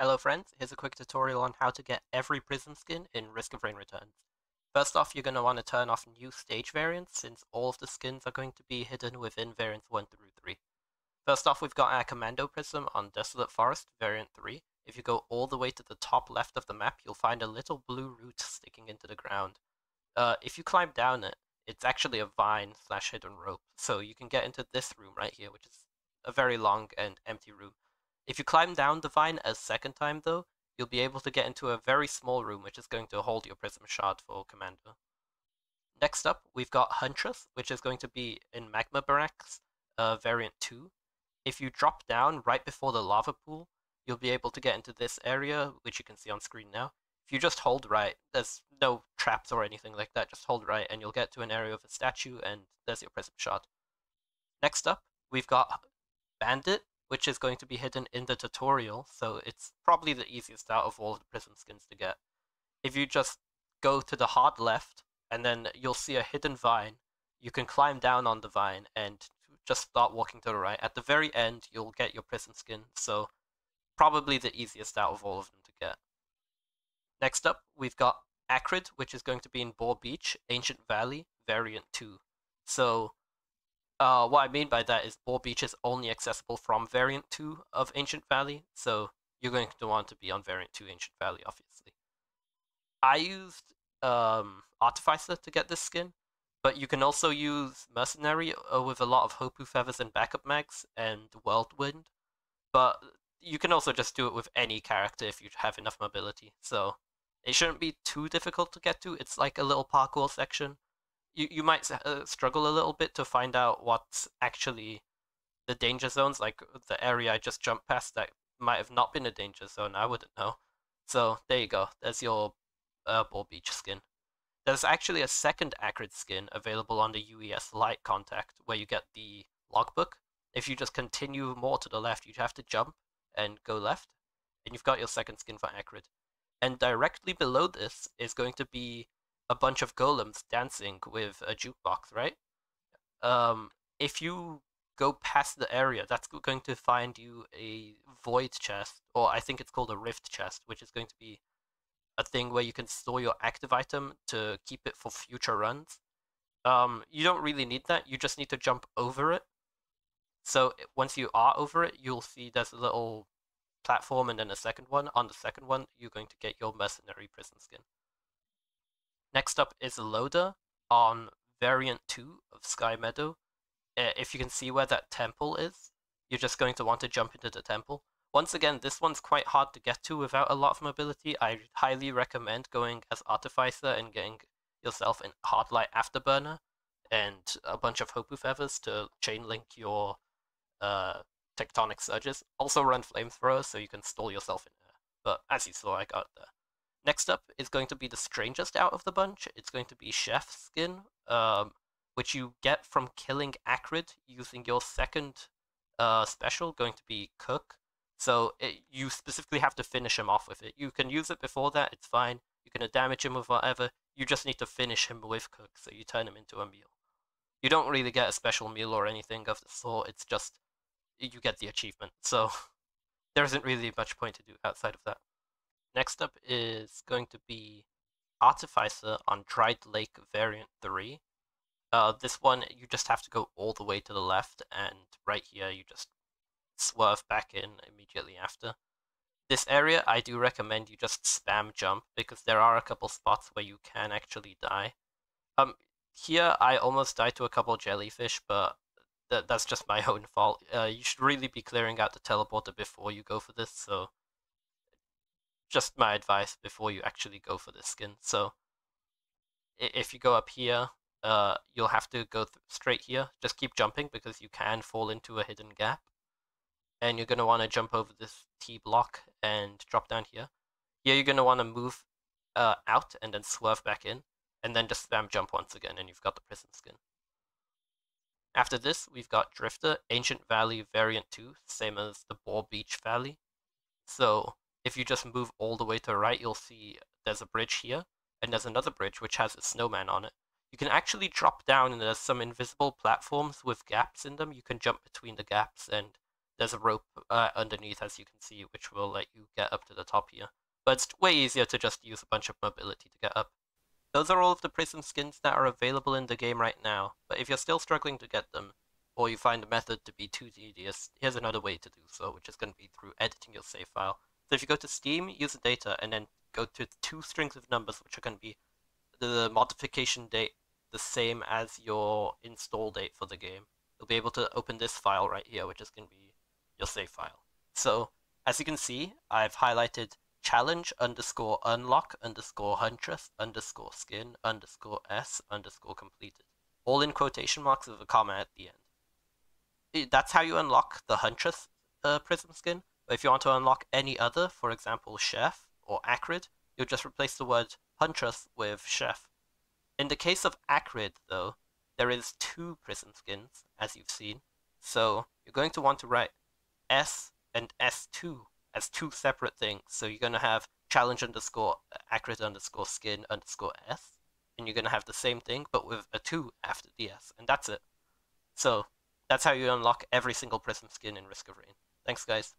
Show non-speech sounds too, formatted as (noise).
Hello friends, here's a quick tutorial on how to get every prism skin in Risk of Rain Returns. First off, you're going to want to turn off new stage variants since all of the skins are going to be hidden within variants 1 through 3. First off, we've got our Commando Prism on Desolate Forest, variant 3. If you go all the way to the top left of the map, you'll find a little blue root sticking into the ground. Uh, if you climb down it, it's actually a vine slash hidden rope, so you can get into this room right here, which is a very long and empty room. If you climb down the vine a second time though, you'll be able to get into a very small room which is going to hold your prism shard for Commando. Next up, we've got Huntress, which is going to be in Magma Barracks, uh, variant 2. If you drop down right before the lava pool, you'll be able to get into this area, which you can see on screen now. If you just hold right, there's no traps or anything like that, just hold right and you'll get to an area of a statue and there's your prism shard. Next up, we've got Bandit, which is going to be hidden in the tutorial, so it's probably the easiest out of all the prism skins to get. If you just go to the hard left, and then you'll see a hidden vine, you can climb down on the vine and just start walking to the right. At the very end, you'll get your prism skin, so probably the easiest out of all of them to get. Next up, we've got Acrid, which is going to be in Boar Beach, Ancient Valley, Variant 2. So uh, what I mean by that is Boar Beach is only accessible from Variant 2 of Ancient Valley, so you're going to want to be on Variant 2 Ancient Valley, obviously. I used um, Artificer to get this skin, but you can also use Mercenary uh, with a lot of Hopoo Feathers and backup mags and Whirlwind, but you can also just do it with any character if you have enough mobility, so it shouldn't be too difficult to get to. It's like a little parkour section, you you might uh, struggle a little bit to find out what's actually the danger zones, like the area I just jumped past that might have not been a danger zone. I wouldn't know. So there you go. There's your uh, Boar Beach skin. There's actually a second Acrid skin available on the UES Light Contact, where you get the logbook. If you just continue more to the left, you'd have to jump and go left, and you've got your second skin for Acrid. And directly below this is going to be a bunch of golems dancing with a jukebox, right? Um, if you go past the area, that's going to find you a void chest, or I think it's called a rift chest, which is going to be a thing where you can store your active item to keep it for future runs. Um, you don't really need that. You just need to jump over it. So once you are over it, you'll see there's a little platform and then a second one. On the second one, you're going to get your mercenary prism skin. Next up is Loader on variant 2 of Sky Meadow. Uh, if you can see where that temple is, you're just going to want to jump into the temple. Once again, this one's quite hard to get to without a lot of mobility. I highly recommend going as Artificer and getting yourself in Hardlight Afterburner and a bunch of Hopoo Feathers to chain link your uh, Tectonic Surges. Also run Flamethrower so you can stall yourself in there. But as you saw, I got there. Next up is going to be the strangest out of the bunch. It's going to be Chef Skin, um, which you get from killing Acrid using your second uh, special, going to be Cook. So it, you specifically have to finish him off with it. You can use it before that, it's fine. You can damage him with whatever. You just need to finish him with Cook, so you turn him into a meal. You don't really get a special meal or anything of the sort, it's just you get the achievement. So (laughs) there isn't really much point to do outside of that. Next up is going to be Artificer on Dried Lake Variant 3. Uh, this one, you just have to go all the way to the left, and right here you just swerve back in immediately after. This area, I do recommend you just spam jump, because there are a couple spots where you can actually die. Um, here, I almost died to a couple jellyfish, but th that's just my (laughs) own fault. Uh, you should really be clearing out the teleporter before you go for this, so just my advice before you actually go for the skin. So if you go up here, uh, you'll have to go straight here. Just keep jumping because you can fall into a hidden gap. And you're going to want to jump over this T block and drop down here. Here you're going to want to move uh, out and then swerve back in. And then just spam jump once again and you've got the prism skin. After this, we've got Drifter, Ancient Valley Variant 2, same as the Boar Beach Valley. So if you just move all the way to the right, you'll see there's a bridge here, and there's another bridge which has a snowman on it. You can actually drop down and there's some invisible platforms with gaps in them. You can jump between the gaps and there's a rope uh, underneath, as you can see, which will let you get up to the top here. But it's way easier to just use a bunch of mobility to get up. Those are all of the prism skins that are available in the game right now, but if you're still struggling to get them, or you find the method to be too tedious, here's another way to do so, which is going to be through editing your save file. So if you go to Steam, use the data, and then go to two strings of numbers, which are going to be the modification date the same as your install date for the game, you'll be able to open this file right here, which is going to be your save file. So, as you can see, I've highlighted challenge underscore unlock underscore huntress underscore skin underscore s underscore completed. All in quotation marks with a comma at the end. That's how you unlock the huntress uh, prism skin. But if you want to unlock any other, for example, chef or acrid, you'll just replace the word huntress with chef. In the case of acrid, though, there is two prism skins, as you've seen. So you're going to want to write S and S2 as two separate things. So you're going to have challenge underscore uh, acrid underscore skin underscore S. And you're going to have the same thing, but with a 2 after the S. And that's it. So that's how you unlock every single prism skin in Risk of Rain. Thanks, guys.